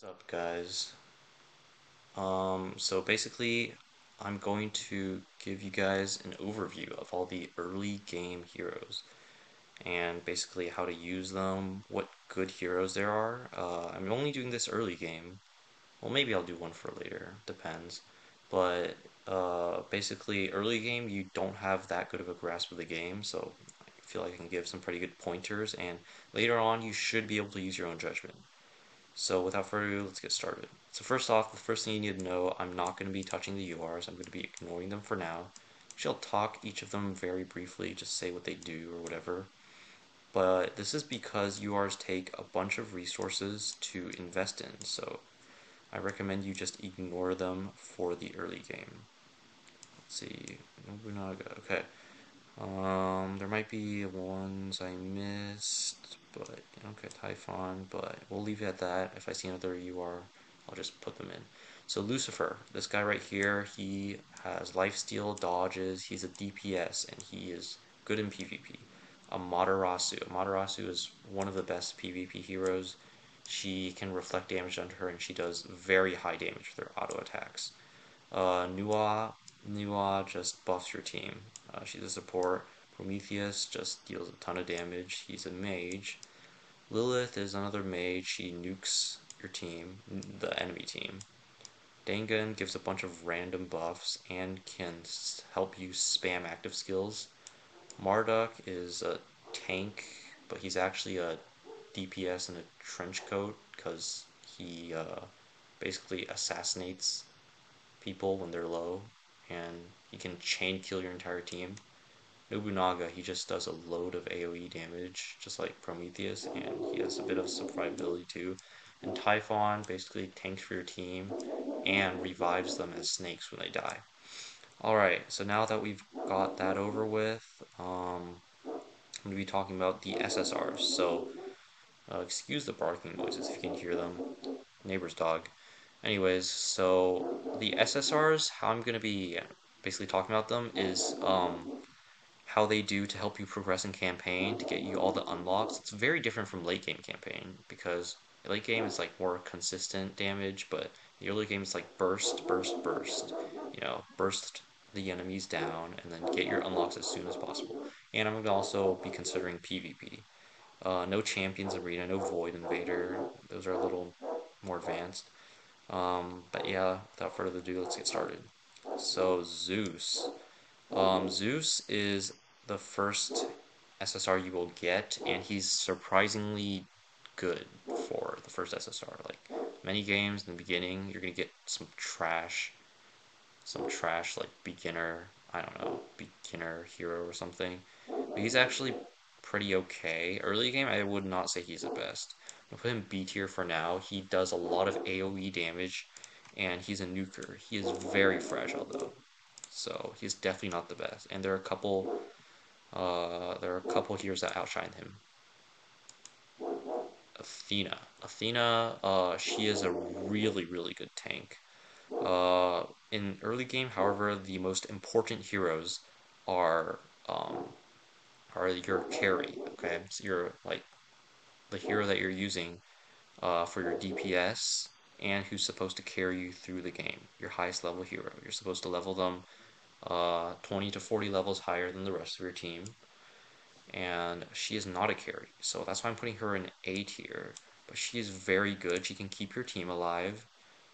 What's up guys? Um, so basically I'm going to give you guys an overview of all the early game heroes and basically how to use them, what good heroes there are. Uh, I'm only doing this early game. Well, maybe I'll do one for later, depends. But uh, basically early game you don't have that good of a grasp of the game, so I feel like I can give some pretty good pointers and later on you should be able to use your own judgment. So without further ado, let's get started. So first off, the first thing you need to know, I'm not going to be touching the URs. I'm going to be ignoring them for now. She'll talk each of them very briefly, just say what they do or whatever. But this is because URs take a bunch of resources to invest in, so I recommend you just ignore them for the early game. Let's see, Nobunaga, okay. Um, there might be ones I missed, but okay, Typhon, but we'll leave it at that. If I see another UR, I'll just put them in. So Lucifer, this guy right here, he has lifesteal, dodges, he's a DPS, and he is good in PvP. Amaterasu. Amaterasu is one of the best PvP heroes. She can reflect damage onto her, and she does very high damage with her auto attacks. Uh, Nuwa, Nuwa just buffs your team. Uh, she's a support. Prometheus just deals a ton of damage. He's a mage. Lilith is another mage. She nukes your team, the enemy team. Dangan gives a bunch of random buffs and can help you spam active skills. Marduk is a tank, but he's actually a DPS in a trench coat because he uh, basically assassinates people when they're low and he can chain kill your entire team. Nobunaga, he just does a load of AoE damage, just like Prometheus, and he has a bit of survivability too. And Typhon basically tanks for your team and revives them as snakes when they die. Alright, so now that we've got that over with, um, I'm going to be talking about the SSRs. So, uh, excuse the barking noises if you can hear them. Neighbor's dog. Anyways, so the SSRs, how I'm going to be basically talking about them is um, how they do to help you progress in campaign to get you all the unlocks. It's very different from late game campaign because late game is like more consistent damage, but the early game is like burst, burst, burst. You know, burst the enemies down and then get your unlocks as soon as possible. And I'm to also be considering PvP. Uh, no Champions Arena, no Void Invader. Those are a little more advanced. Um, but yeah, without further ado, let's get started. So Zeus. Um, Zeus is the first SSR you will get, and he's surprisingly good for the first SSR. Like many games in the beginning, you're gonna get some trash, some trash like beginner, I don't know, beginner hero or something. But he's actually pretty okay. Early game, I would not say he's the best. I'll put him B tier for now. He does a lot of AoE damage, and he's a nuker. He is very fragile though, so he's definitely not the best. And there are a couple, uh, there are a couple heroes that outshine him. Athena. Athena, uh, she is a really really good tank. Uh, in early game, however, the most important heroes are um, are your carry. Okay, so you're like the hero that you're using uh, for your DPS and who's supposed to carry you through the game. Your highest level hero. You're supposed to level them uh, 20 to 40 levels higher than the rest of your team. And she is not a carry, so that's why I'm putting her in A tier. But she is very good. She can keep your team alive.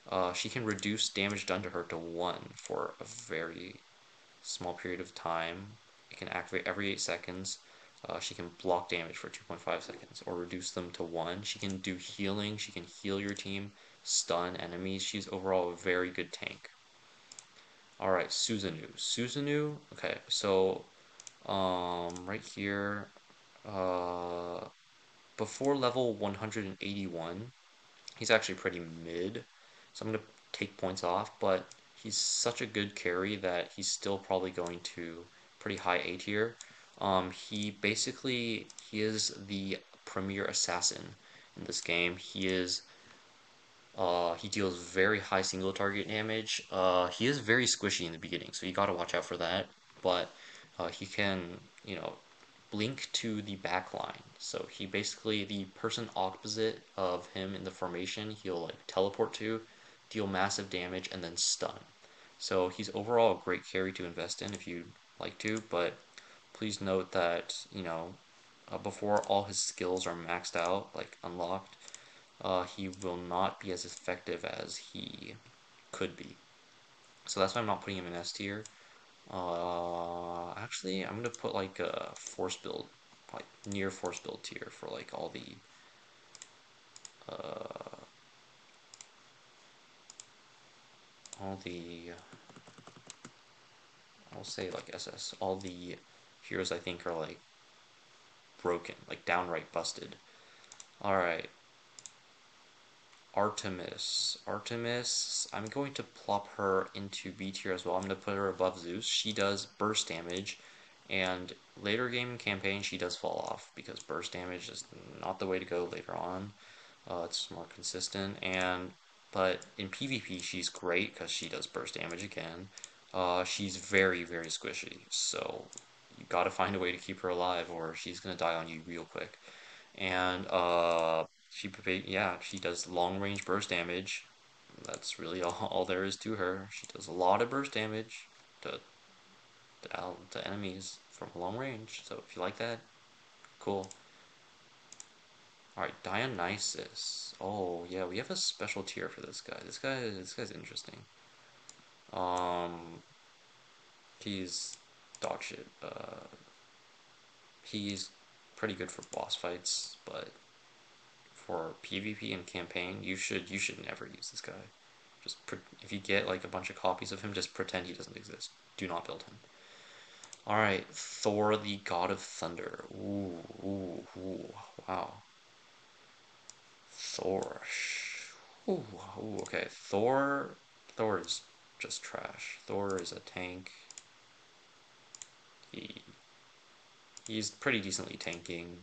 Uh, she can reduce damage done to her to 1 for a very small period of time. It can activate every 8 seconds. Uh, she can block damage for 2.5 seconds or reduce them to 1. She can do healing, she can heal your team, stun enemies. She's overall a very good tank. Alright, Susanoo. Susanoo, okay, so um, right here, uh, before level 181, he's actually pretty mid, so I'm going to take points off, but he's such a good carry that he's still probably going to pretty high A tier. Um, he basically he is the premier assassin in this game. He is uh, he deals very high single target damage. Uh, he is very squishy in the beginning, so you gotta watch out for that. But uh, he can, you know, blink to the back line. So he basically, the person opposite of him in the formation, he'll like teleport to, deal massive damage, and then stun. So he's overall a great carry to invest in if you'd like to, but please note that, you know, uh, before all his skills are maxed out, like unlocked, uh, he will not be as effective as he could be. So that's why I'm not putting him in S tier. Uh, actually, I'm gonna put like a force build, like near force build tier for like all the uh, all the I'll say like SS. All the heroes I think are like broken, like downright busted. All right. Artemis. Artemis, I'm going to plop her into B tier as well. I'm going to put her above Zeus. She does burst damage, and later game campaign she does fall off because burst damage is not the way to go later on. Uh, it's more consistent, and but in PvP she's great because she does burst damage again. Uh, she's very very squishy, so you gotta find a way to keep her alive, or she's gonna die on you real quick. And uh, she yeah she does long range burst damage. That's really all, all there is to her. She does a lot of burst damage to to, to enemies from long range. So if you like that, cool. Alright, Dionysus. Oh yeah, we have a special tier for this guy. This guy this guy's interesting. Um he's dog shit. Uh he's pretty good for boss fights, but for PvP and campaign, you should you should never use this guy. Just if you get like a bunch of copies of him, just pretend he doesn't exist. Do not build him. All right, Thor, the God of Thunder. Ooh, ooh, ooh, wow. Thor. Ooh, ooh, okay. Thor, Thor is just trash. Thor is a tank. He, he's pretty decently tanking.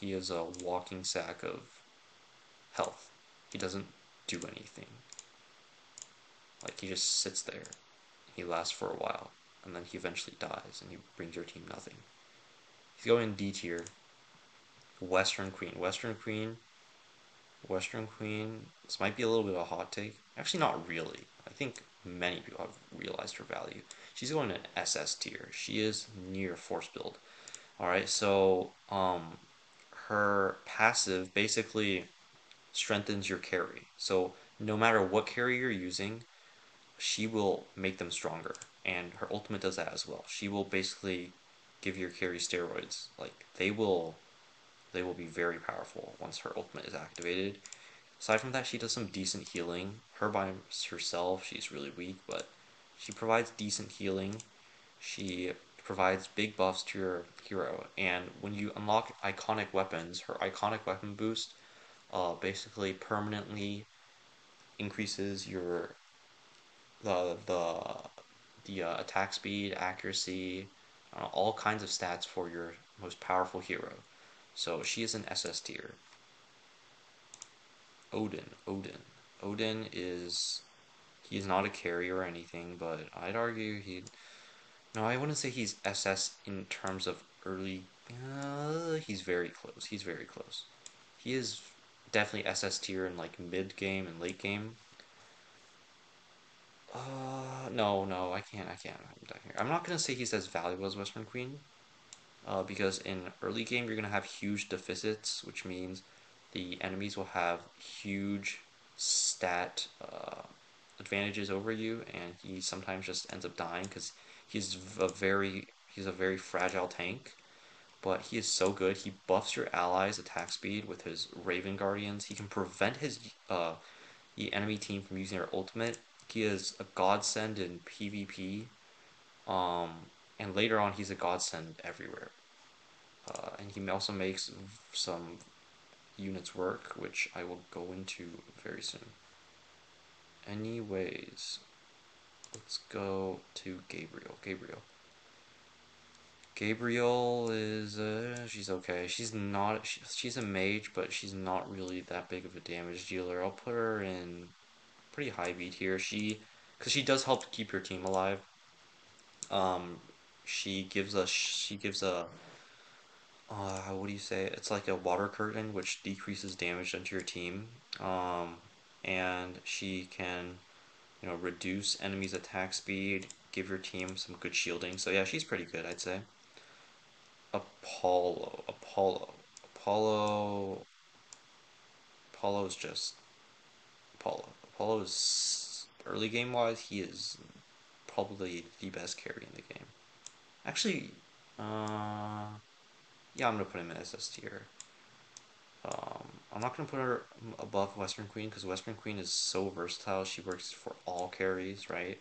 He is a walking sack of health. He doesn't do anything. Like, he just sits there. He lasts for a while, and then he eventually dies, and he brings your team nothing. He's going D tier. Western Queen. Western Queen. Western Queen. This might be a little bit of a hot take. Actually, not really. I think many people have realized her value. She's going to SS tier. She is near force build. Alright, so um, her passive basically strengthens your carry. So no matter what carry you're using, she will make them stronger. And her ultimate does that as well. She will basically give your carry steroids. Like they will they will be very powerful once her ultimate is activated. Aside from that, she does some decent healing. Her by herself, she's really weak, but she provides decent healing. She provides big buffs to your hero. And when you unlock iconic weapons, her iconic weapon boost uh, basically permanently increases your the the the uh, attack speed, accuracy, uh, all kinds of stats for your most powerful hero. So she is an SS tier. Odin, Odin, Odin is he's not a carrier or anything, but I'd argue he no, I wouldn't say he's SS in terms of early. Uh, he's very close. He's very close. He is definitely SS tier in like mid game and late game. Uh, no, no, I can't. I can't. I'm not gonna say he's as valuable as Western Queen, uh, because in early game you're gonna have huge deficits, which means the enemies will have huge stat uh, advantages over you, and he sometimes just ends up dying because He's a very he's a very fragile tank, but he is so good. He buffs your allies' attack speed with his Raven Guardians. He can prevent his uh, the enemy team from using their ultimate. He is a godsend in PvP, um, and later on he's a godsend everywhere. Uh, and he also makes some units work, which I will go into very soon. Anyways, Let's go to Gabriel. Gabriel. Gabriel is uh, she's okay. She's not she, she's a mage, but she's not really that big of a damage dealer. I'll put her in pretty high B tier. She because she does help keep your team alive. Um, she gives a she gives a uh, what do you say? It's like a water curtain which decreases damage done to your team. Um, and she can, you know, reduce enemies' attack speed, give your team some good shielding. So yeah, she's pretty good, I'd say. Apollo, Apollo, Apollo. Apollo is just Apollo. Apollo is early game wise, he is probably the best carry in the game. Actually, uh, yeah, I'm gonna put him in SS tier. Um, I'm not gonna put her above Western Queen because Western Queen is so versatile. She works for all carries, right?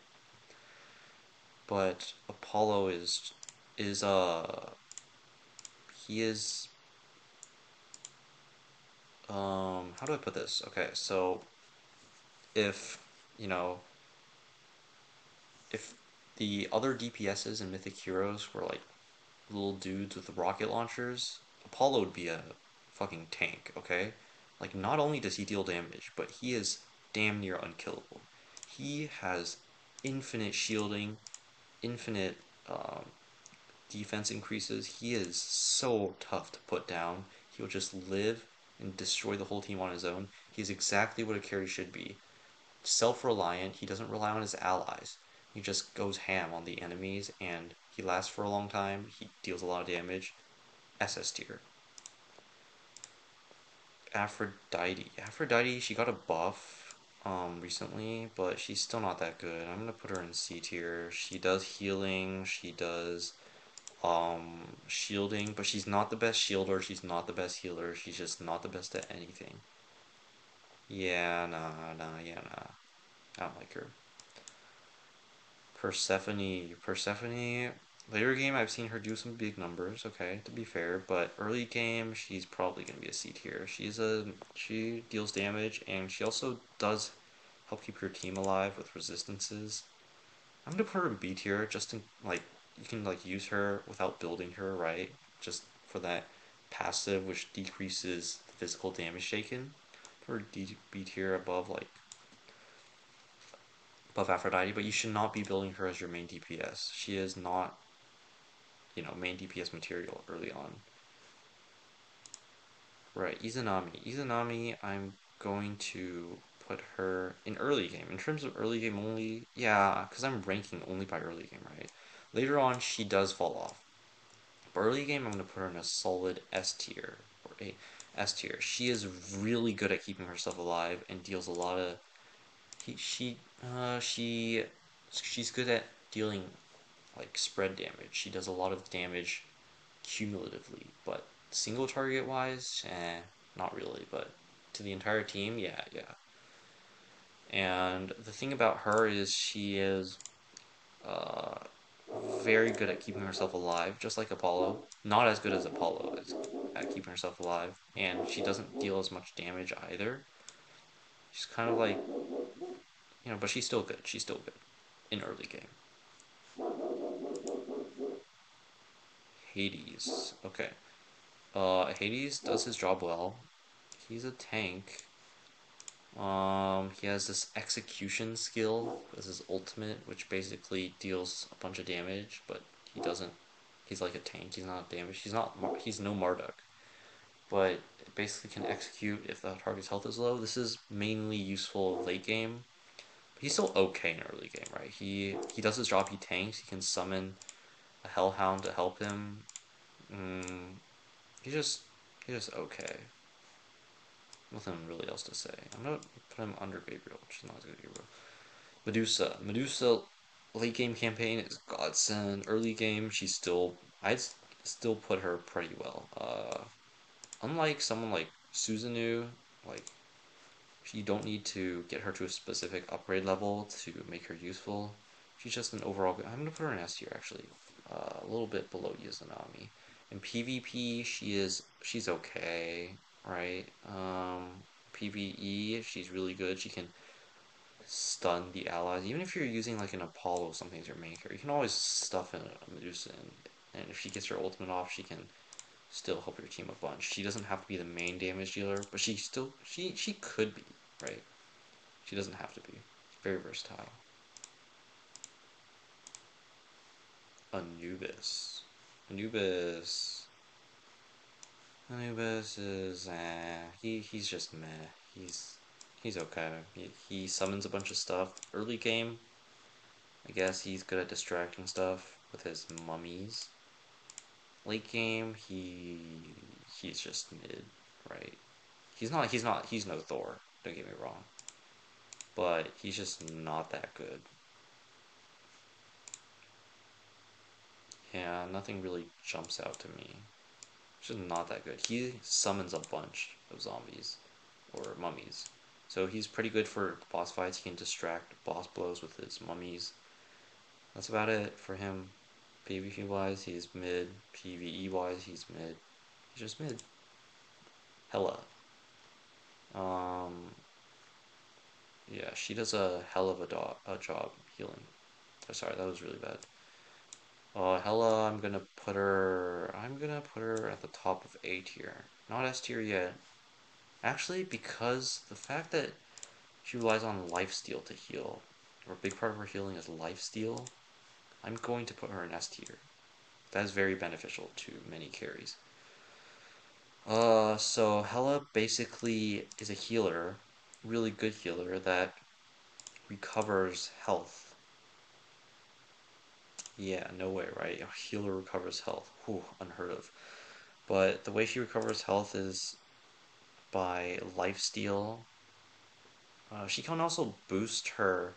But Apollo is is uh he is um how do I put this? Okay, so if you know if the other DPSs in Mythic Heroes were like little dudes with rocket launchers, Apollo would be a fucking tank, okay? Like, not only does he deal damage, but he is damn near unkillable. He has infinite shielding, infinite um, defense increases. He is so tough to put down. He'll just live and destroy the whole team on his own. He's exactly what a carry should be. Self-reliant, he doesn't rely on his allies. He just goes ham on the enemies and he lasts for a long time. He deals a lot of damage. SS tier. Aphrodite. Aphrodite, she got a buff um, recently, but she's still not that good. I'm gonna put her in C tier. She does healing. She does um, shielding, but she's not the best shielder. She's not the best healer. She's just not the best at anything. Yeah, nah, nah, yeah, nah. I don't like her. Persephone. Persephone, later game I've seen her do some big numbers, okay, to be fair, but early game she's probably gonna be a C tier. She's a she deals damage and she also does help keep your team alive with resistances. I'm gonna put her in B tier just in like you can like use her without building her, right? Just for that passive which decreases the physical damage taken. For D B tier above like above Aphrodite, but you should not be building her as your main DPS. She is not, you know, main DPS material early on. Right, Izanami. Izanami, I'm going to put her in early game. In terms of early game only, yeah, because I'm ranking only by early game, right? Later on, she does fall off. But early game, I'm going to put her in a solid S tier, or a S tier. She is really good at keeping herself alive and deals a lot of he, she, uh, she, she's good at dealing like spread damage. She does a lot of damage cumulatively, but single target wise, eh, not really. But to the entire team, yeah, yeah. And the thing about her is she is uh, very good at keeping herself alive, just like Apollo. Not as good as Apollo is at keeping herself alive, and she doesn't deal as much damage either. She's kind of like you know, but she's still good. She's still good in early game. Hades. Okay. Uh, Hades does his job well. He's a tank. Um, he has this execution skill as his ultimate, which basically deals a bunch of damage, but he doesn't. He's like a tank. He's not damage. He's not. He's no Marduk, but basically can execute if the target's health is low. This is mainly useful late game he's still okay in early game, right? He he does his job. He tanks. He can summon a Hellhound to help him. Mm, he's just he's just okay. Nothing really else to say. I'm gonna put him under Gabriel, which is not as good as Gabriel. Medusa. Medusa late game campaign is godsend. Early game, she's still I'd still put her pretty well. Uh, unlike someone like Susanoo, like you don't need to get her to a specific upgrade level to make her useful. She's just an overall. I'm gonna put her in S tier actually, uh, a little bit below Izanami. In PvP, she is she's okay, right? Um, PvE, she's really good. She can stun the allies. Even if you're using like an Apollo something as your main character, you can always stuff in a Medusa, and, and if she gets her ultimate off, she can still help your team a bunch. She doesn't have to be the main damage dealer, but she still she she could be, right? She doesn't have to be. Very versatile. Anubis. Anubis. Anubis is eh, he he's just meh. He's he's okay. He, he summons a bunch of stuff. Early game, I guess he's good at distracting stuff with his mummies. Late game, he he's just mid, right? He's not he's not he's no Thor, don't get me wrong. But he's just not that good. Yeah, nothing really jumps out to me. Just not that good. He summons a bunch of zombies or mummies. So he's pretty good for boss fights. He can distract boss blows with his mummies. That's about it for him. PvP wise, he's mid. PvE wise, he's mid. He's just mid. Hela. Um, yeah, she does a hell of a, do- a job healing. Oh, sorry, that was really bad. Uh, Hela, I'm gonna put her. I'm gonna put her at the top of A tier, not S tier yet. Actually, because the fact that she relies on lifesteal to heal, or a big part of her healing is lifesteal, I'm going to put her in S tier. That is very beneficial to many carries. Uh, so Hela basically is a healer, really good healer that recovers health yeah, no way, right? A healer recovers health. Whew, unheard of. But the way she recovers health is by lifesteal. Uh, she can also boost her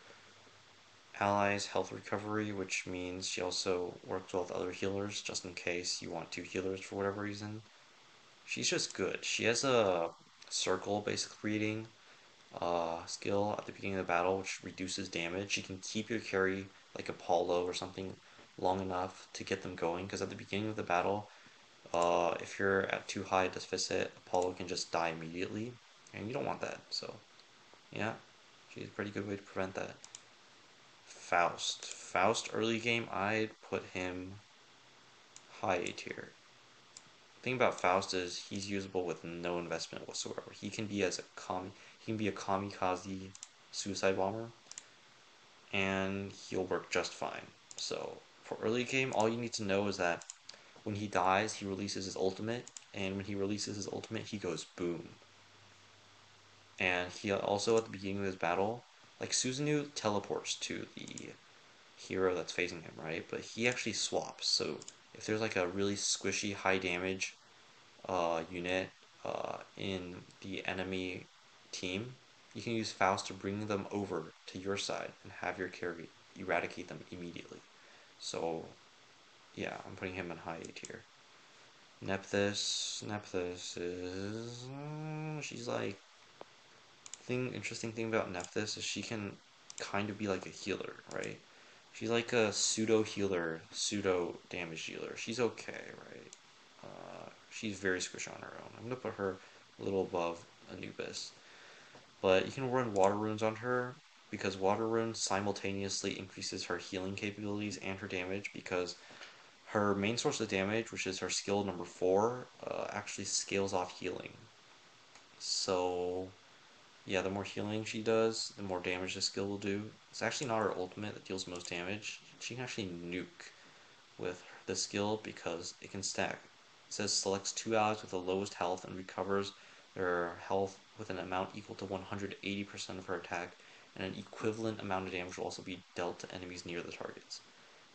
allies' health recovery, which means she also works well with other healers just in case you want two healers for whatever reason. She's just good. She has a circle basic reading uh, skill at the beginning of the battle, which reduces damage. She can keep your carry like Apollo or something long enough to get them going, because at the beginning of the battle, uh, if you're at too high a deficit, Apollo can just die immediately, and you don't want that. So, yeah, she's a pretty good way to prevent that. Faust. Faust early game, I'd put him high A tier. Thing about Faust is he's usable with no investment whatsoever. He can be as a com he can be a kamikaze suicide bomber and he'll work just fine. So for early game, all you need to know is that when he dies, he releases his ultimate, and when he releases his ultimate, he goes boom. And he also, at the beginning of his battle, like Susanoo teleports to the hero that's facing him, right? But he actually swaps. So if there's like a really squishy, high damage uh, unit uh, in the enemy team, you can use Faust to bring them over to your side and have your carry eradicate them immediately. So, yeah, I'm putting him in high A tier. Nephthys, Nephthys is uh, she's like thing interesting thing about Nephthys is she can kind of be like a healer, right? She's like a pseudo healer, pseudo damage dealer. She's okay, right? Uh, she's very squishy on her own. I'm gonna put her a little above Anubis. But you can run water runes on her because water runes simultaneously increases her healing capabilities and her damage because her main source of damage, which is her skill number four, uh, actually scales off healing. So, yeah, the more healing she does, the more damage the skill will do. It's actually not her ultimate that deals most damage. She can actually nuke with the skill because it can stack. It says selects two allies with the lowest health and recovers their health with an amount equal to 180% of her attack, and an equivalent amount of damage will also be dealt to enemies near the targets.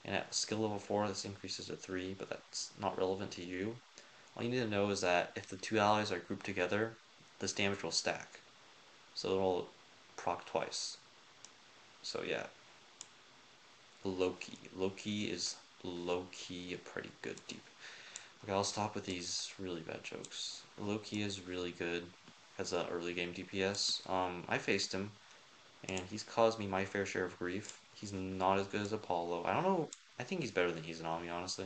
And at skill level 4, this increases to 3, but that's not relevant to you. All you need to know is that if the two allies are grouped together, this damage will stack. So it'll proc twice. So yeah. Loki. Loki is low-key a pretty good deep. Okay, I'll stop with these really bad jokes. Loki is really good as an early game DPS. Um, I faced him, and he's caused me my fair share of grief. He's not as good as Apollo. I don't know. I think he's better than Izanami, honestly.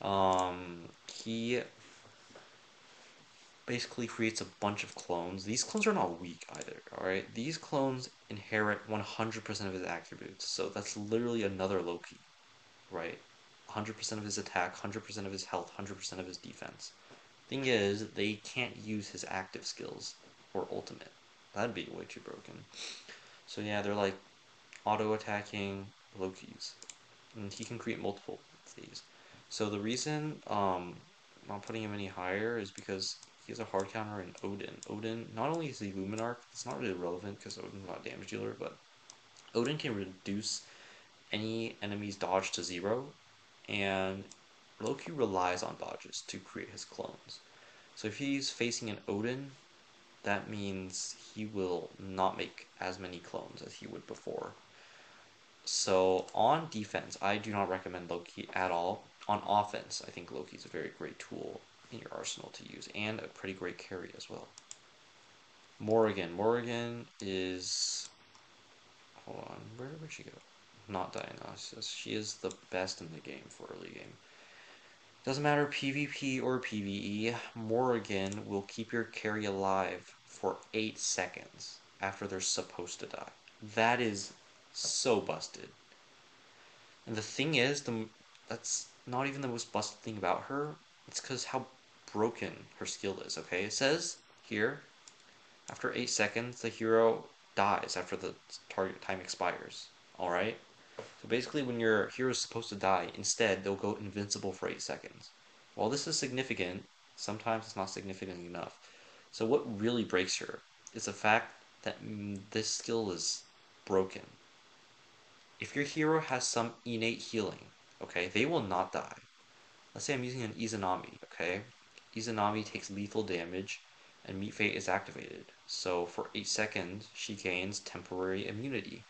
Um, he basically creates a bunch of clones. These clones are not weak either, alright? These clones inherit 100% of his attributes, so that's literally another Loki, right? 100% of his attack, 100% of his health, 100% of his defense. Thing is, they can't use his active skills or ultimate. That'd be way too broken. So yeah, they're like auto attacking Lokis. And he can create multiple of these. So the reason um, I'm not putting him any higher is because he has a hard counter in Odin. Odin, not only is he Luminarch, it's not really relevant because Odin's not a damage dealer, but Odin can reduce any enemy's dodge to zero, and Loki relies on dodges to create his clones. So if he's facing an Odin, that means he will not make as many clones as he would before. So on defense, I do not recommend Loki at all. On offense, I think Loki is a very great tool in your arsenal to use, and a pretty great carry as well. Morrigan. Morrigan is... Hold on, where would she go? Not Dionysus. She is the best in the game for early game. Doesn't matter PvP or PvE, Morrigan will keep your carry alive for 8 seconds after they're supposed to die. That is so busted. And the thing is, the that's not even the most busted thing about her. It's because how broken her skill is, okay? It says here, after 8 seconds, the hero dies after the target time expires, alright? Basically when your hero is supposed to die, instead they'll go invincible for 8 seconds. While this is significant, sometimes it's not significant enough. So what really breaks her is the fact that mm, this skill is broken. If your hero has some innate healing, okay, they will not die. Let's say I'm using an Izanami, okay? Izanami takes lethal damage and Meat Fate is activated. So for 8 seconds, she gains temporary immunity.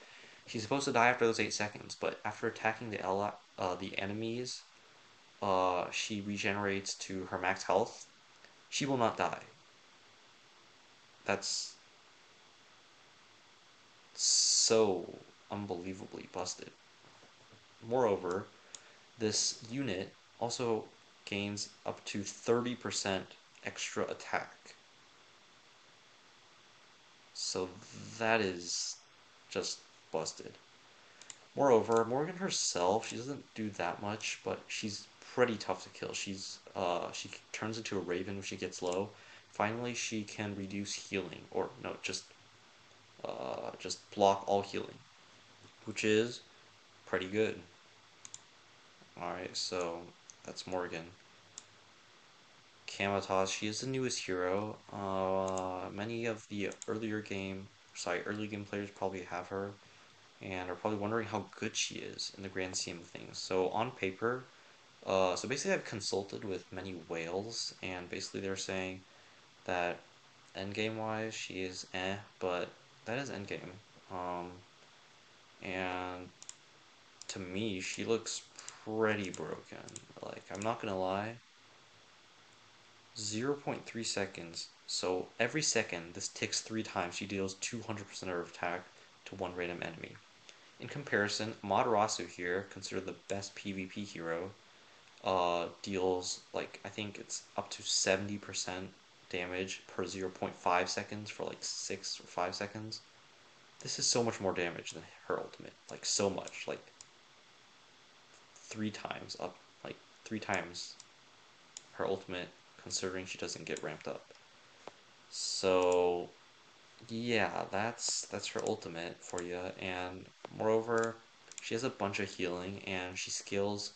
She's supposed to die after those 8 seconds, but after attacking the, uh, the enemies, uh, she regenerates to her max health. She will not die. That's so unbelievably busted. Moreover, this unit also gains up to 30% extra attack. So that is just busted. Moreover, Morgan herself, she doesn't do that much, but she's pretty tough to kill. She's uh she turns into a raven when she gets low. Finally, she can reduce healing, or no, just uh, just block all healing, which is pretty good. Alright, so that's Morgan. Kamatas, she is the newest hero. Uh, many of the earlier game, sorry, early game players probably have her and are probably wondering how good she is in the grand scheme of things. So on paper, uh, so basically I've consulted with many whales and basically they're saying that endgame wise she is eh, but that is endgame. Um, and to me, she looks pretty broken. Like, I'm not gonna lie. 0.3 seconds. So every second, this ticks three times. She deals 200% of her attack to one random enemy. In comparison, Amaterasu here, considered the best PvP hero, uh, deals like I think it's up to 70% damage per 0.5 seconds for like 6 or 5 seconds. This is so much more damage than her ultimate. Like, so much. Like, three times up. Like, three times her ultimate, considering she doesn't get ramped up. So, yeah, that's that's her ultimate for you. And, moreover, she has a bunch of healing, and she skills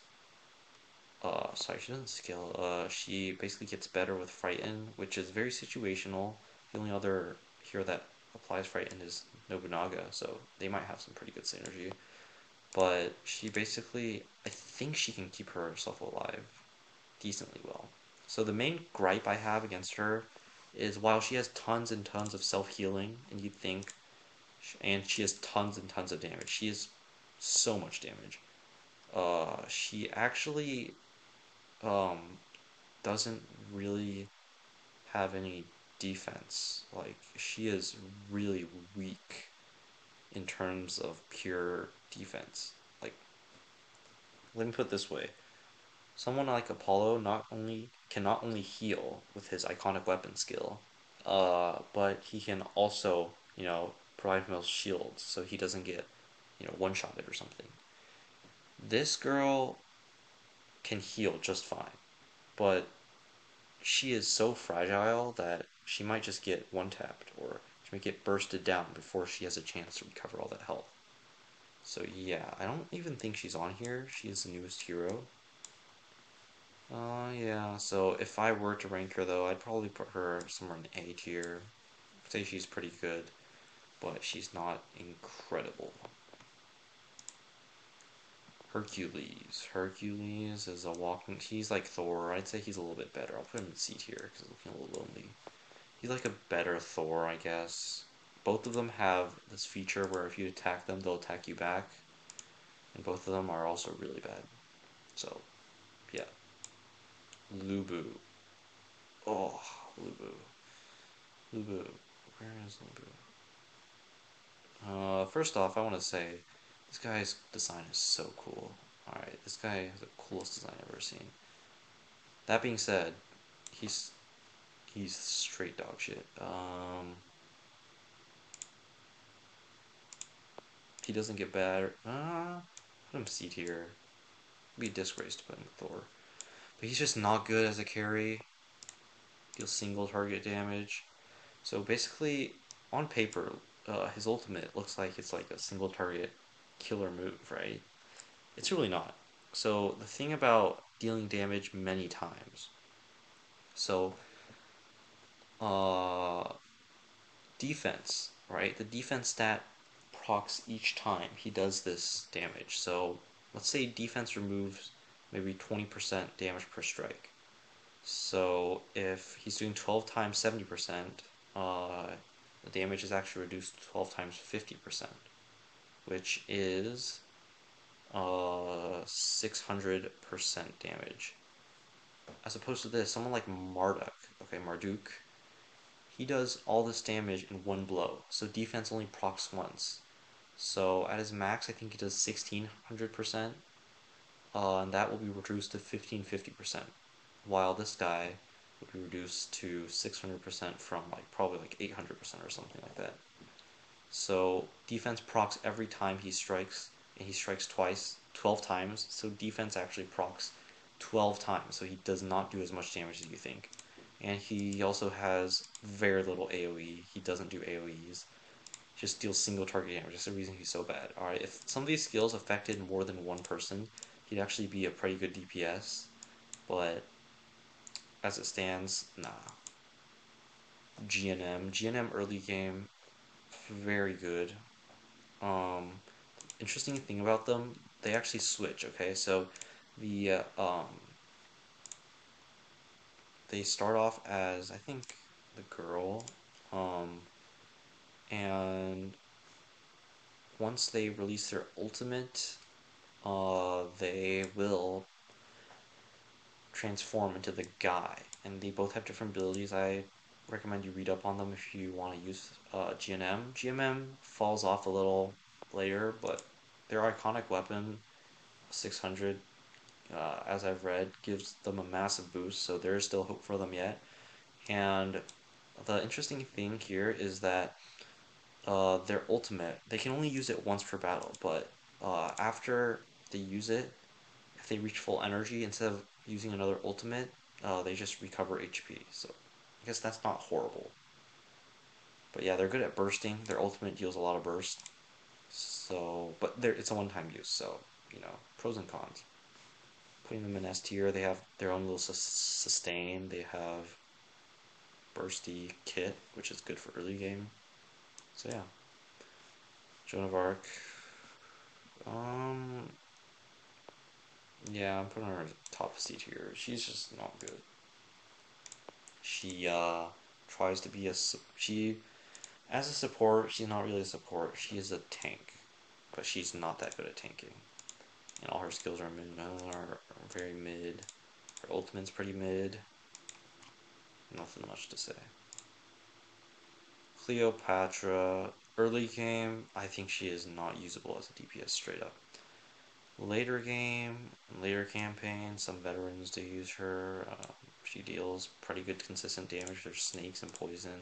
uh, sorry, she doesn't skill. Uh, she basically gets better with Frighten, which is very situational. The only other hero that applies Frighten is Nobunaga, so they might have some pretty good synergy. But she basically, I think she can keep herself alive decently well. So the main gripe I have against her is while she has tons and tons of self healing, and you'd think, and she has tons and tons of damage. She has so much damage. Uh, she actually um, doesn't really have any defense. Like, she is really weak in terms of pure defense. Like, let me put this way. Someone like Apollo not only can not only heal with his iconic weapon skill, uh, but he can also, you know, provide him with shields so he doesn't get, you know, one-shotted or something. This girl can heal just fine, but she is so fragile that she might just get one tapped or she might get bursted down before she has a chance to recover all that health. So yeah, I don't even think she's on here. She is the newest hero. Uh, yeah, so if I were to rank her though, I'd probably put her somewhere in A tier. Say she's pretty good, but she's not incredible. Hercules. Hercules is a walking. He's like Thor. I'd say he's a little bit better. I'll put him in C tier because he's looking a little lonely. He's like a better Thor, I guess. Both of them have this feature where if you attack them, they'll attack you back. And both of them are also really bad. So. Lu Bu. Oh, Lu Bu. Lubu. Where is Lu Bu? Uh, first off, I want to say this guy's design is so cool. Alright, this guy has the coolest design I've ever seen. That being said, he's he's straight dog shit. Um, he doesn't get better. Uh, put him C tier. Be a disgrace to put him with Thor. But he's just not good as a carry. Deals single target damage. So basically, on paper, uh, his ultimate looks like it's like a single target killer move, right? It's really not. So the thing about dealing damage many times. So uh defense, right? The defense stat procs each time he does this damage. So let's say defense removes maybe 20% damage per strike. So if he's doing 12 times 70%, uh, the damage is actually reduced 12 times 50%, which is uh, 600% damage. As opposed to this, someone like Marduk, okay, Marduk, he does all this damage in one blow, so defense only procs once. So at his max, I think he does 1600%, uh, and that will be reduced to 1550%, while this guy would be reduced to 600% from like probably like 800% or something like that. So defense procs every time he strikes, and he strikes twice, 12 times, so defense actually procs 12 times, so he does not do as much damage as you think. And he also has very little AoE, he doesn't do AoEs, just deals single target damage, that's the reason he's so bad. Alright, if some of these skills affected more than one person, he'd actually be a pretty good DPS, but as it stands, nah. GNM, GNM early game, very good. Um, interesting thing about them, they actually switch. Okay, so the uh, um, they start off as I think the girl, um, and once they release their ultimate, uh, they will transform into the guy, and they both have different abilities. I recommend you read up on them if you want to use uh, GNM. GMM falls off a little later, but their iconic weapon, 600, uh, as I've read, gives them a massive boost, so there is still hope for them yet. And the interesting thing here is that uh, their ultimate, they can only use it once per battle, but uh, after they use it, if they reach full energy, instead of using another ultimate, uh, they just recover HP. So I guess that's not horrible. But yeah, they're good at bursting. Their ultimate deals a lot of burst. So, but there it's a one-time use, so, you know, pros and cons. Putting them in S tier, they have their own little sustain. They have bursty kit, which is good for early game. So yeah. Joan of Arc. Um, yeah, I'm putting her top C tier. She's just not good. She uh, tries to be a she as a support. She's not really a support. She is a tank, but she's not that good at tanking. And all her skills are mid are very mid. Her ultimate's pretty mid. Nothing much to say. Cleopatra, early game, I think she is not usable as a DPS straight up. Later game, later campaign, some veterans do use her. Uh, she deals pretty good consistent damage. There's snakes and poison.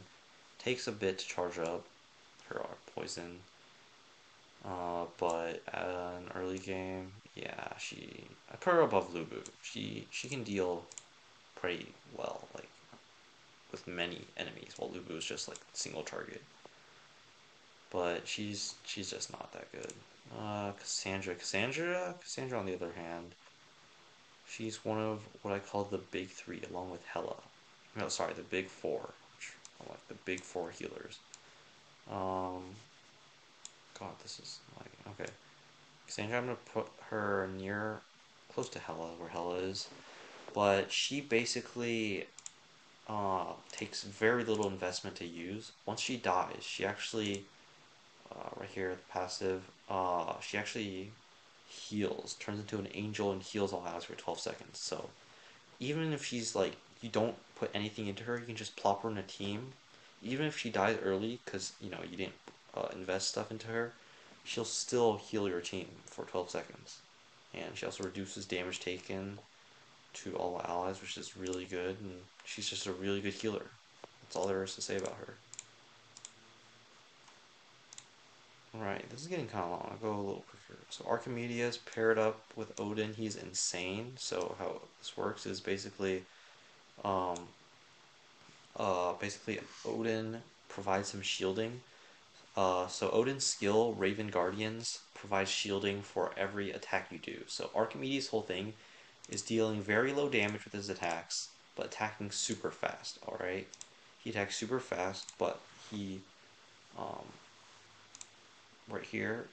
Takes a bit to charge up her poison. Uh, but an early game, yeah, she I put her above Lu Bu. She she can deal pretty well, like with many enemies, while Lu Bu is just like single target. But she's she's just not that good. Uh, Cassandra, Cassandra, Cassandra. On the other hand, She's one of what I call the big three, along with Hela. No, sorry, the big four. Like the big four healers. Um, God, this is like okay. Cassandra, I'm gonna put her near, close to Hela, where Hela is, but she basically uh, takes very little investment to use. Once she dies, she actually, uh, right here, the passive, uh, she actually heals, turns into an angel and heals all allies for 12 seconds. So even if she's like, you don't put anything into her, you can just plop her in a team. Even if she dies early, because, you know, you didn't uh, invest stuff into her, she'll still heal your team for 12 seconds. And she also reduces damage taken to all allies, which is really good, and she's just a really good healer. That's all there is to say about her. Alright, this is getting kind of long. I'll go a little quicker. So Archimedes paired up with Odin, he's insane. So how this works is basically, um, uh, basically Odin provides some shielding. Uh, so Odin's skill, Raven Guardians, provides shielding for every attack you do. So Archimedes' whole thing is dealing very low damage with his attacks, but attacking super fast, alright? He attacks super fast, but he, um, right here,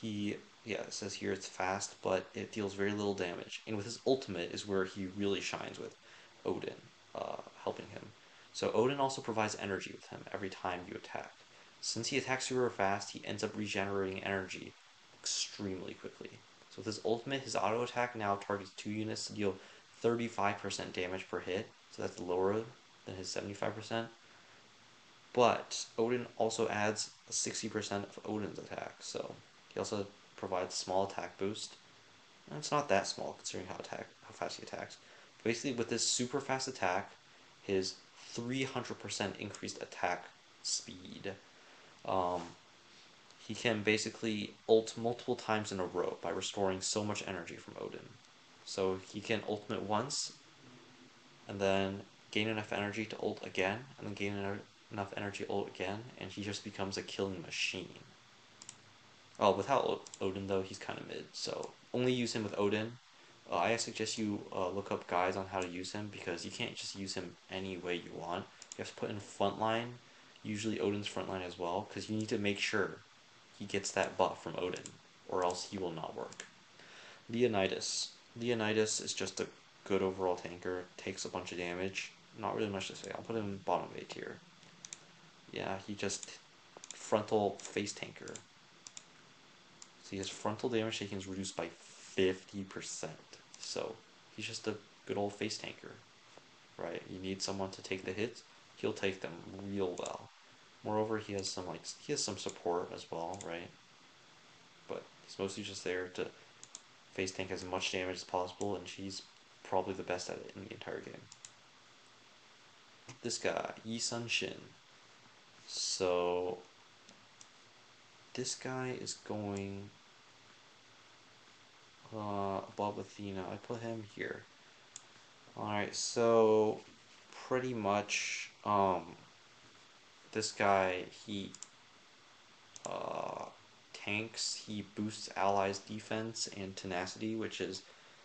he, yeah, it says here it's fast, but it deals very little damage. And with his ultimate is where he really shines with Odin, uh, helping him. So Odin also provides energy with him every time you attack. Since he attacks super fast, he ends up regenerating energy extremely quickly. So with his ultimate, his auto attack now targets two units to deal 35% damage per hit, so that's lower than his 75%. But Odin also adds 60% of Odin's attack, so he also provides small attack boost. And it's not that small considering how attack how fast he attacks. Basically, with this super fast attack, his 300% increased attack speed, um, he can basically ult multiple times in a row by restoring so much energy from Odin. So he can ultimate once, and then gain enough energy to ult again, and then gain enough energy ult again, and he just becomes a killing machine. Oh, without Odin though, he's kind of mid, so only use him with Odin. Uh, I suggest you uh, look up guides on how to use him because you can't just use him any way you want. You have to put in frontline, usually Odin's frontline as well, because you need to make sure he gets that buff from Odin, or else he will not work. Leonidas. Leonidas is just a good overall tanker, takes a bunch of damage. Not really much to say. I'll put him bottom A tier. Yeah, he just frontal face tanker. See, his frontal damage taken is reduced by 50%. So, he's just a good old face tanker. Right? You need someone to take the hits, he'll take them real well. Moreover, he has some like he has some support as well, right? But he's mostly just there to face tank as much damage as possible, and she's probably the best at it in the entire game. This guy, Yi Sun Shin. So this guy is going uh, above Athena. I put him here. Alright, so pretty much um, this guy, he uh, tanks, he boosts allies defense and tenacity, which is,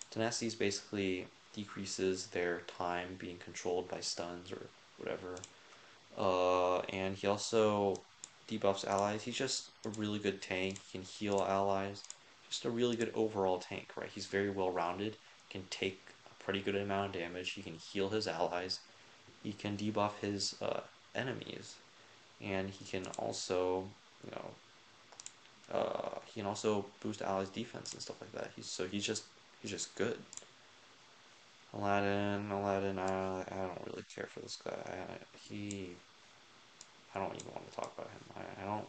tenacity is basically decreases their time being controlled by stuns or whatever. Uh, and he also debuffs allies. He's just a really good tank. He can heal allies. Just a really good overall tank, right? He's very well rounded. Can take a pretty good amount of damage. He can heal his allies. He can debuff his uh, enemies, and he can also, you know, uh, he can also boost allies' defense and stuff like that. He's so he's just he's just good. Aladdin, Aladdin, I, I don't really care for this guy. I, he, I don't even want to talk about him. I, I don't,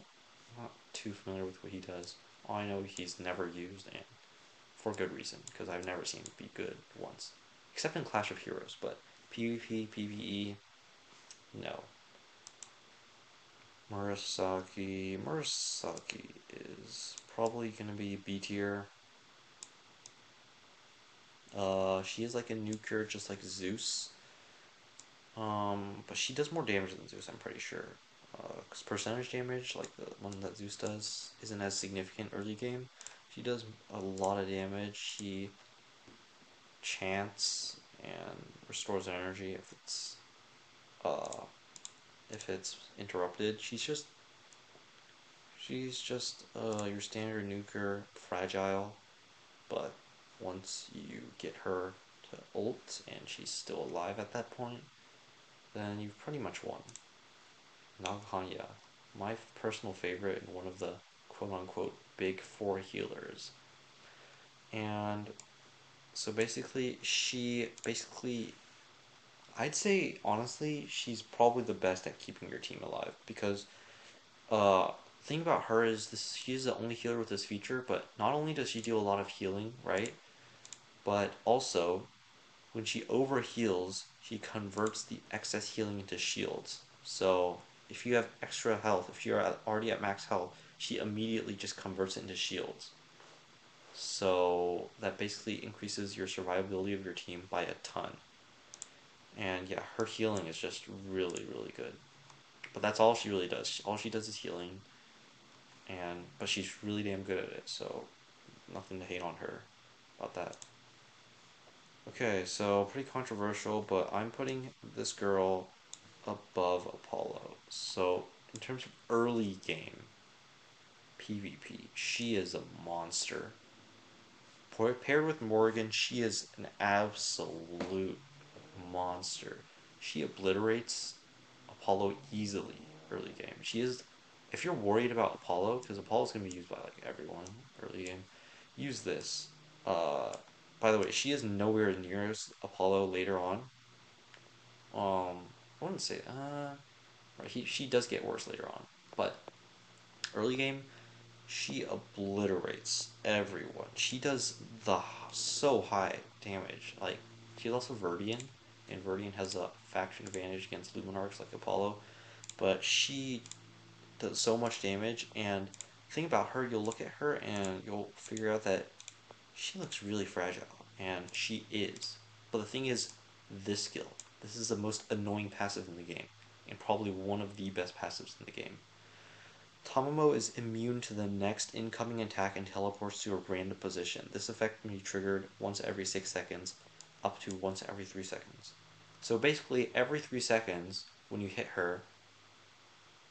I'm not too familiar with what he does. All I know he's never used, and for good reason, because I've never seen him be good once. Except in Clash of Heroes, but PvP, PvE, no. Murasaki, Murasaki is probably going to be B tier. Uh, she is like a nuker, just like Zeus. Um, but she does more damage than Zeus, I'm pretty sure. Because uh, percentage damage, like the one that Zeus does, isn't as significant early game. She does a lot of damage. She chants and restores energy if it's uh if it's interrupted. She's just she's just uh your standard nuker, fragile, but once you get her to ult and she's still alive at that point, then you've pretty much won. Nagakanya, my personal favorite and one of the quote unquote big four healers. And so basically, she basically, I'd say honestly, she's probably the best at keeping your team alive because, uh, thing about her is this she's the only healer with this feature, but not only does she do a lot of healing, right? But also, when she over heals, she converts the excess healing into shields. So if you have extra health, if you're already at max health, she immediately just converts it into shields. So that basically increases your survivability of your team by a ton. And yeah, her healing is just really, really good. But that's all she really does. All she does is healing. And but she's really damn good at it, so nothing to hate on her about that. Okay, so pretty controversial, but I'm putting this girl above Apollo. So in terms of early game PvP, she is a monster. Paired with Morgan, she is an absolute monster. She obliterates Apollo easily early game. She is, if you're worried about Apollo, because Apollo's gonna be used by like everyone early game, use this. Uh, by the way, she is nowhere near as Apollo later on. Um, I wouldn't say uh, right. He she does get worse later on, but early game, she obliterates everyone. She does the so high damage. Like she's also Verdian, and Verdian has a faction advantage against Luminarks like Apollo, but she does so much damage. And thing about her, you'll look at her and you'll figure out that she looks really fragile, and she is. But the thing is, this skill. This is the most annoying passive in the game, and probably one of the best passives in the game. Tamamo is immune to the next incoming attack and teleports to a random position. This effect can be triggered once every 6 seconds, up to once every 3 seconds. So basically, every 3 seconds, when you hit her,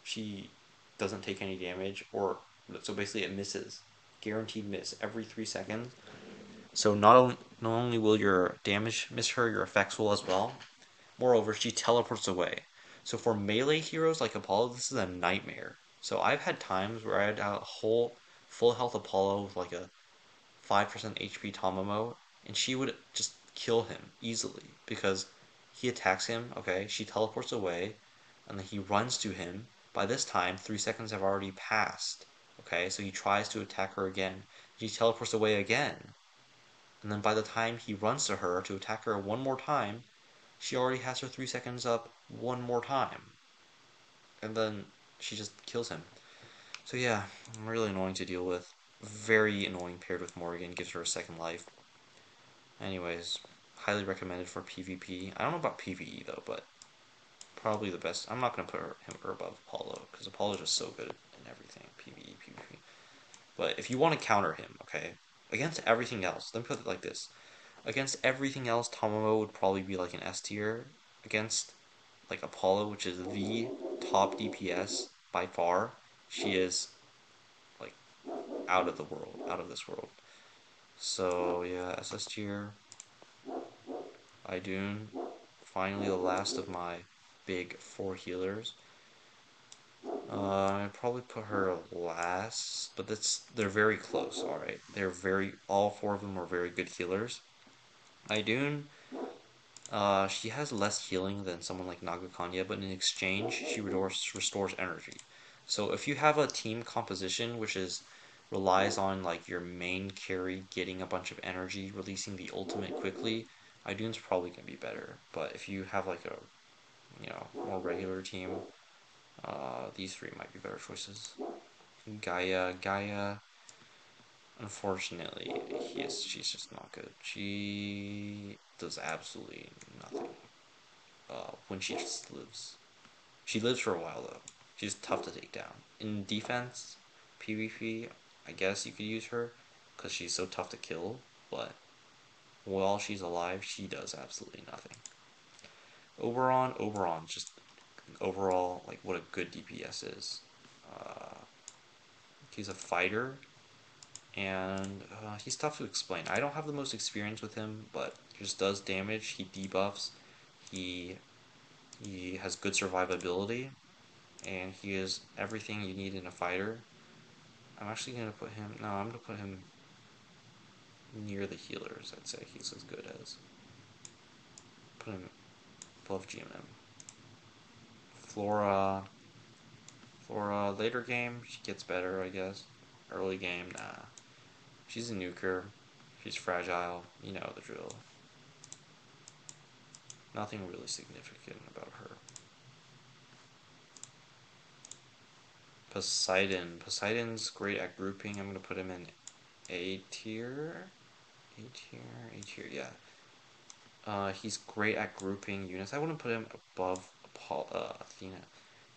she doesn't take any damage, or so basically it misses. Guaranteed miss every 3 seconds. So not, not only will your damage miss her, your effects will as well. Moreover, she teleports away. So for melee heroes like Apollo, this is a nightmare. So I've had times where I had a whole full health Apollo with like a 5% HP Tamamo, and she would just kill him easily because he attacks him, okay, she teleports away, and then he runs to him. By this time, three seconds have already passed, okay, so he tries to attack her again. She teleports away again. And then by the time he runs to her to attack her one more time, she already has her three seconds up one more time. And then she just kills him. So yeah, really annoying to deal with. Very annoying paired with Morgan, gives her a second life. Anyways, highly recommended for PvP. I don't know about PvE though, but probably the best. I'm not gonna put her, him above Apollo because Apollo's just so good in everything, PvE, PvP. But if you want to counter him, okay, against everything else, let me put it like this: against everything else, Tamamo would probably be like an S tier. Against like Apollo, which is the top DPS by far, she is like out of the world, out of this world. So yeah, SS tier. Idun, finally the last of my big four healers. Uh, I'd probably put her last, but that's they're very close. All right, they're very all four of them are very good healers. Idun, uh, she has less healing than someone like Nagakanya, but in exchange, she restores, restores energy. So if you have a team composition which is relies on like your main carry getting a bunch of energy, releasing the ultimate quickly, Idun's probably gonna be better. But if you have like a you know more regular team, uh, these three might be better choices. Gaia, Gaia. Unfortunately, he is. She's just not good. She does absolutely nothing. Uh, when she just lives, she lives for a while though. She's tough to take down. In defense, PvP, I guess you could use her because she's so tough to kill. But while she's alive, she does absolutely nothing. Oberon, Oberon, just overall, like, what a good DPS is. Uh, he's a fighter, and uh, he's tough to explain. I don't have the most experience with him, but he just does damage. He debuffs. He he has good survivability, and he is everything you need in a fighter. I'm actually gonna put him. No, I'm gonna put him near the healers. I'd say he's as good as. Put him above GMM. Flora. Flora later game she gets better, I guess. Early game, nah. She's a nuker. She's fragile. You know the drill. Nothing really significant about her. Poseidon. Poseidon's great at grouping. I'm going to put him in A tier. A tier, A tier, yeah. Uh, he's great at grouping units. I wouldn't put him above Paul, uh, Athena.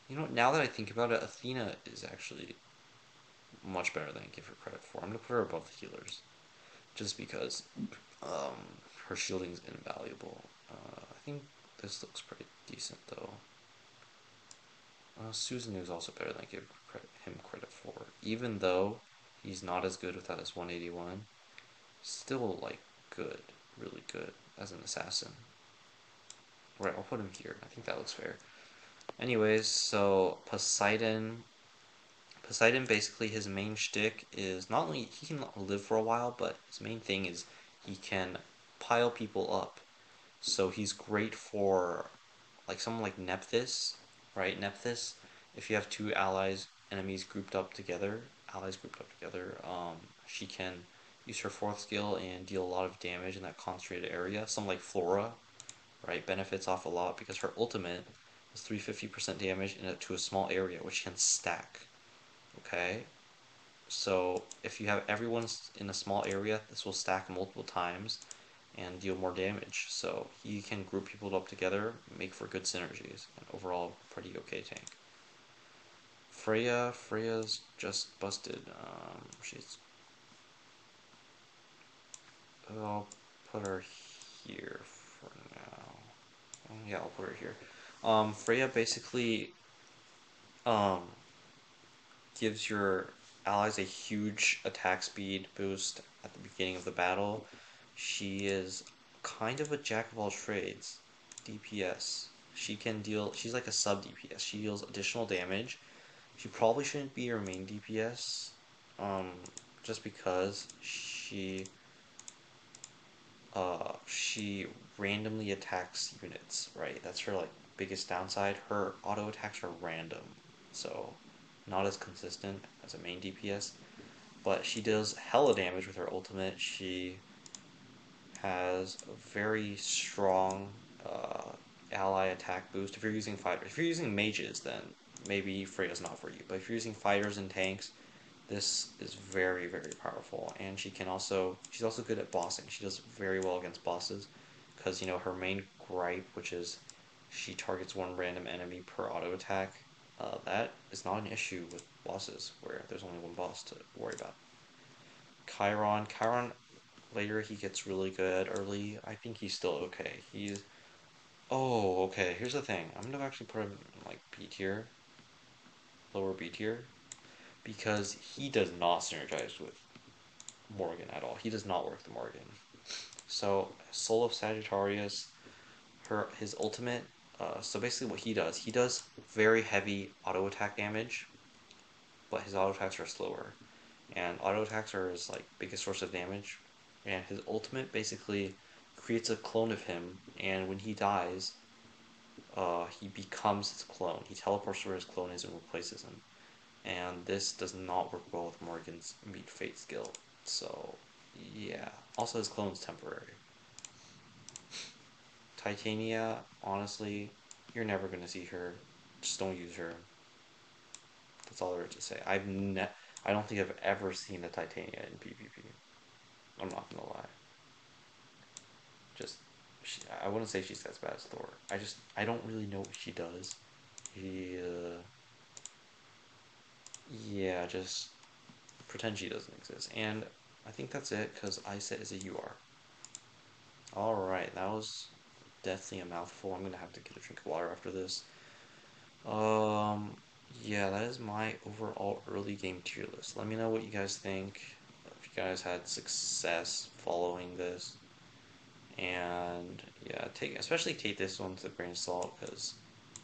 You know, now that I think about it, Athena is actually much better than I give her credit for. I'm to put her above the healers. Just because um, her shielding is invaluable. Uh, I think this looks pretty decent, though. Uh, Susan is also better than I give him credit for. Even though he's not as good with that as 181, still, like, good. Really good as an assassin. Right, I'll put him here. I think that looks fair. Anyways, so Poseidon. Poseidon basically his main shtick is not only he can live for a while, but his main thing is he can pile people up. So he's great for like someone like Nephthys, right? Nephthys, if you have two allies, enemies grouped up together, allies grouped up together, um, she can use her fourth skill and deal a lot of damage in that concentrated area. Some like Flora, right, benefits off a lot because her ultimate is 350% damage in a, to a small area, which can stack. Okay, so if you have everyone in a small area, this will stack multiple times and deal more damage. So he can group people up together, make for good synergies, and overall pretty okay tank. Freya, Freya's just busted. Um, she's. I'll put her here for now. Yeah, I'll put her here. Um, Freya basically um, gives your allies a huge attack speed boost at the beginning of the battle. She is kind of a jack of all trades. DPS. She can deal. She's like a sub DPS. She deals additional damage. She probably shouldn't be your main DPS, um, just because she uh, she randomly attacks units, right? That's her like biggest downside. Her auto attacks are random, so not as consistent as a main DPS. But she does hella damage with her ultimate. She has a very strong uh, ally attack boost. If you're using fighters, if you're using mages, then maybe Freya's not for you. But if you're using fighters and tanks, this is very very powerful. And she can also she's also good at bossing. She does very well against bosses because you know her main gripe, which is she targets one random enemy per auto attack. Uh, that is not an issue with bosses where there's only one boss to worry about. Chiron, Chiron later he gets really good. Early, I think he's still okay. He's oh okay. Here's the thing. I'm gonna actually put him in like B tier, lower B tier, because he does not synergize with Morgan at all. He does not work the Morgan. So Soul of Sagittarius, her his ultimate. Uh, so basically, what he does, he does very heavy auto attack damage, but his auto attacks are slower, and auto attacks are his like biggest source of damage and his ultimate basically creates a clone of him, and when he dies, uh, he becomes his clone. He teleports where his clone is and replaces him. And this does not work well with Morgan's Meet Fate skill. So, yeah. Also, his clone's temporary. Titania, honestly, you're never gonna see her. Just don't use her. That's all there is to say. I've ne- I don't think I've ever seen a Titania in PvP. I'm not gonna lie. Just, she, I wouldn't say she's as bad as Thor. I just, I don't really know what she does. He, uh, yeah, just pretend she doesn't exist. And I think that's it, because I said is a UR. Alright, that was definitely a mouthful. I'm gonna have to get a drink of water after this. Um, yeah, that is my overall early game tier list. Let me know what you guys think. If you guys had success following this. And yeah, take especially take this one to a grain of salt because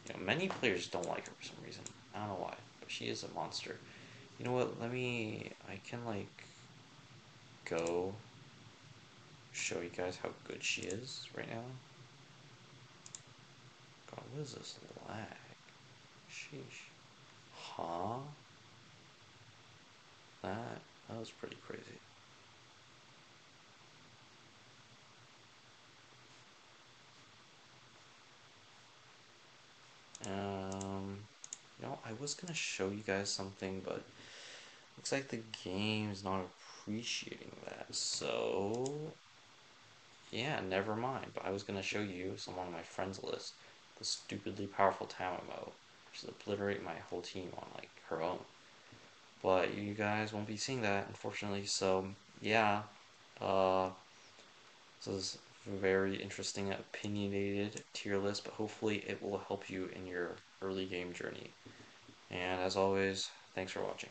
you know many players don't like her for some reason. I don't know why, but she is a monster. You know what? Let me. I can like go show you guys how good she is right now. God, what is this lag? Sheesh. Huh? That that was pretty crazy. Um, you know, I was gonna show you guys something, but looks like the game is not appreciating that. So, yeah, never mind. But I was gonna show you some on my friends list, the stupidly powerful Tamamo, which is obliterate my whole team on like her own. But you guys won't be seeing that, unfortunately. So, yeah, uh, this is very interesting, opinionated tier list, but hopefully it will help you in your early game journey. And as always, thanks for watching.